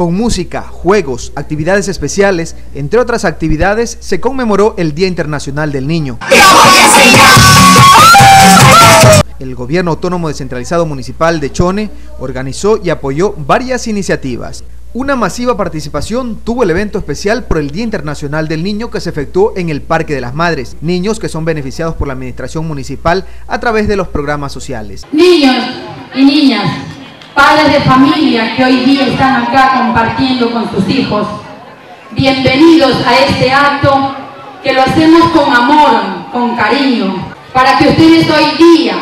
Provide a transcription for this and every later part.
Con música, juegos, actividades especiales, entre otras actividades, se conmemoró el Día Internacional del Niño. El Gobierno Autónomo Descentralizado Municipal de Chone organizó y apoyó varias iniciativas. Una masiva participación tuvo el evento especial por el Día Internacional del Niño que se efectuó en el Parque de las Madres, niños que son beneficiados por la Administración Municipal a través de los programas sociales. Niños y niñas, padres de familia que hoy día están acá compartiendo con sus hijos, bienvenidos a este acto que lo hacemos con amor, con cariño, para que ustedes hoy día,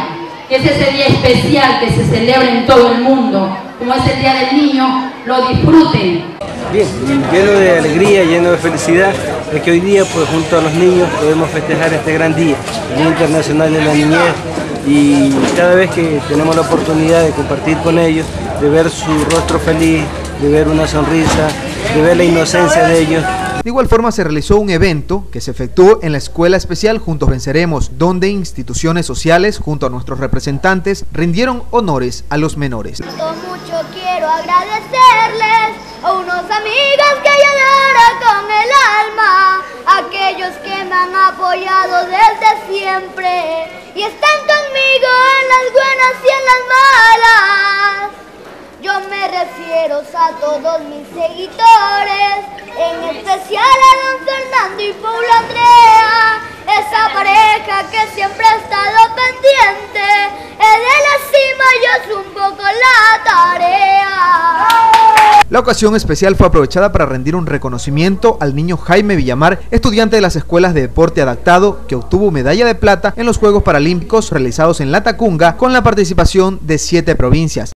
que es ese día especial que se celebra en todo el mundo, como es el Día del Niño, lo disfruten. Bien, lleno de alegría, lleno de felicidad, de que hoy día, pues junto a los niños, podemos festejar este gran día, el Día Internacional de la Niñez, y cada vez que tenemos la oportunidad de compartir con ellos, de ver su rostro feliz, de ver una sonrisa, de ver la inocencia de ellos, de igual forma se realizó un evento que se efectuó en la Escuela Especial Juntos Venceremos, donde instituciones sociales junto a nuestros representantes rindieron honores a los menores. Mucho quiero agradecerles a unos amigos que con el alma, aquellos que me han apoyado desde siempre y están conmigo en las buenas y en las malas. Yo me refiero a todos mis seguidores, en especial a don Fernando y Paula Andrea, esa pareja que siempre ha estado pendiente, es la cima yo un poco la tarea. La ocasión especial fue aprovechada para rendir un reconocimiento al niño Jaime Villamar, estudiante de las escuelas de deporte adaptado, que obtuvo medalla de plata en los Juegos Paralímpicos realizados en La Tacunga con la participación de siete provincias.